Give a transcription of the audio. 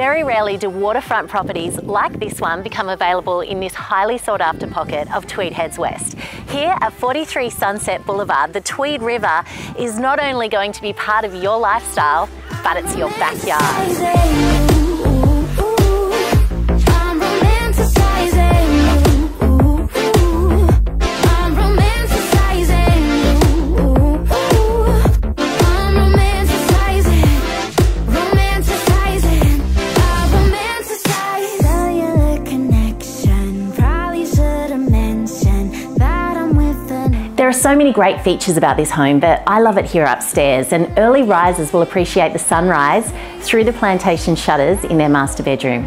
Very rarely do waterfront properties like this one become available in this highly sought after pocket of Tweed Heads West. Here at 43 Sunset Boulevard, the Tweed River is not only going to be part of your lifestyle, but it's your backyard. Are so many great features about this home, but I love it here upstairs and early risers will appreciate the sunrise through the plantation shutters in their master bedroom.